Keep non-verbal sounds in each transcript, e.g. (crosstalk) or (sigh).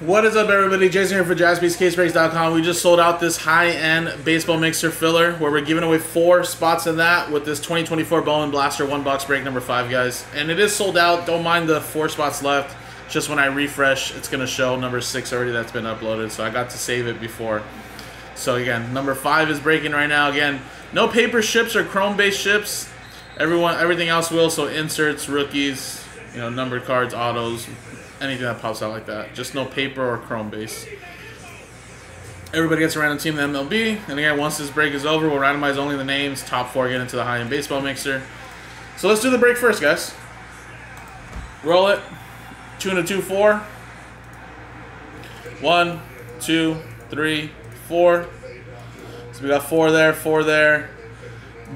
What is up, everybody? Jason here for JaspysCaseBreaks.com. We just sold out this high-end baseball mixer filler where we're giving away four spots in that with this 2024 Bowman Blaster one box break number five, guys. And it is sold out. Don't mind the four spots left. Just when I refresh, it's going to show number six already that's been uploaded. So I got to save it before. So again, number five is breaking right now. Again, no paper ships or chrome-based ships. Everyone, everything else will. So inserts, rookies, you know, numbered cards, autos, anything that pops out like that. Just no paper or chrome base. Everybody gets a random team in the MLB. And again, once this break is over, we'll randomize only the names. Top four get into the high-end baseball mixer. So let's do the break first, guys. Roll it. Two and a two, four. One, two, three, four. So we got four there, four there.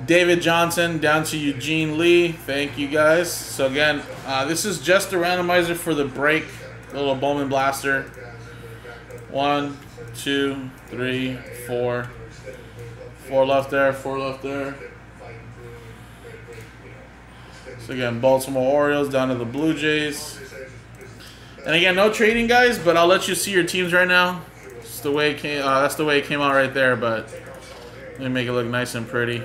David Johnson down to Eugene Lee. Thank you guys. So again, uh, this is just a randomizer for the break. Little Bowman Blaster. One, two, three, four. Four left there, four left there. So again, Baltimore Orioles down to the Blue Jays. And again, no trading, guys, but I'll let you see your teams right now. That's the way it came. Uh, that's the way it came out right there, but let me make it look nice and pretty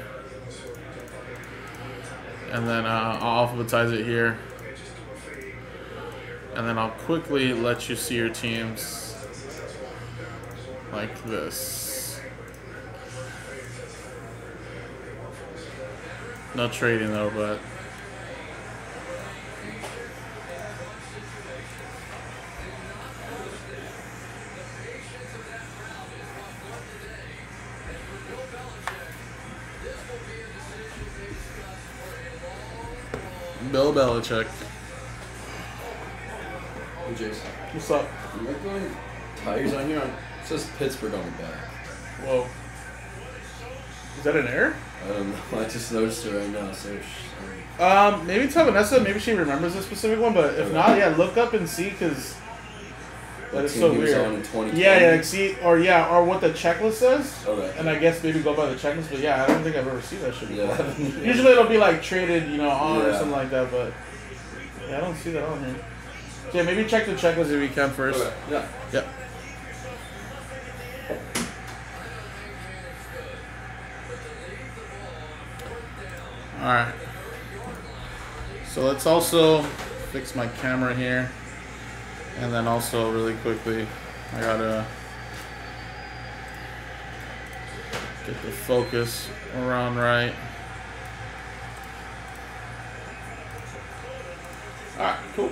and then uh, I'll alphabetize it here. And then I'll quickly let you see your teams like this. No trading though, but Bill Belichick. Hey Jason, What's up? you like the tires on here? It says Pittsburgh on the back. Whoa. Is that an error? I don't know. (laughs) I just noticed it right now. So sorry. Um, maybe tell Vanessa. Maybe she remembers a specific one, but if Okay. not, yeah, look up and see because that is so weird. on in 2020? Yeah, yeah, like see, or yeah, or what the checklist says, Okay. and I guess maybe go by the checklist. But yeah, I don't think I've ever seen that shit before. Yeah. (laughs) Usually it'll be like traded, you know, on or something like that, but yeah, I don't see that on here. Yeah, maybe check the checklist if you can first. Okay. Yeah. Yep. Alright. So let's also fix my camera here. And then also really quickly, I gotta get the focus around right. Alright, cool.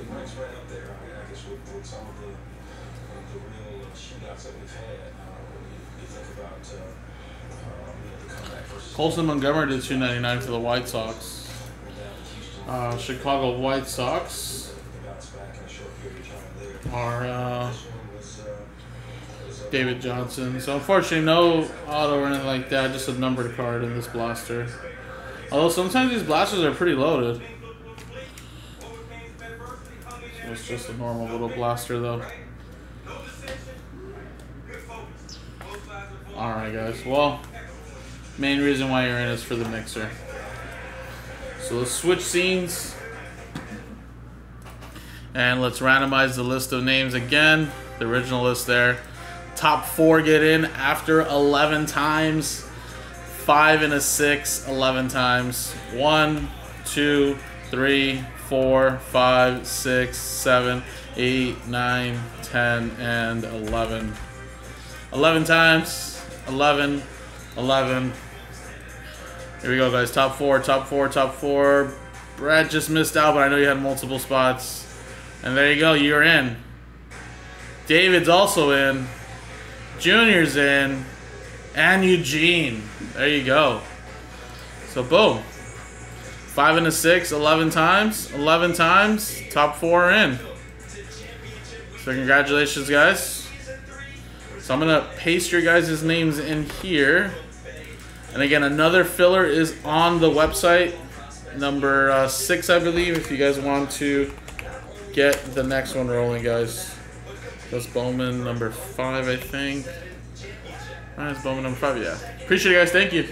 It ranks right up there. I mean, I guess with, with some of the the real uh, shootouts that we've had. Uh, you, think about uh, uh, you know, the comeback versus Colson Montgomery did 299 for the White Sox. Uh, Chicago White Sox the bounce back in a short period of time there. are uh, uh, uh, David Johnson. So unfortunately, no auto or anything like that. Just a numbered card in this blaster. Although sometimes these blasters are pretty loaded. It's just a normal little blaster though. Alright guys, well, main reason why you're in is for the mixer. So let's switch scenes. And let's randomize the list of names again. The original list there. Top four get in after 11 times. Five and a six, 11 times. One, two, three, four, five, six, seven, eight, nine, 10, and 11. 11 times. 11, 11. Here we go, guys. Top four, top four, top four. Brad just missed out, but I know you had multiple spots. And there you go, you're in. David's also in. Junior's in. And Eugene. There you go. So, boom. Five and a six, 11 times. 11 times. Top four in. So, congratulations, guys. So, I'm going to paste your guys' names in here. And again, another filler is on the website. Number uh, six, I believe, if you guys want to get the next one rolling, guys. That's Bowman number five, I think. That's Bowman number five, yeah. Appreciate it, guys. Thank you.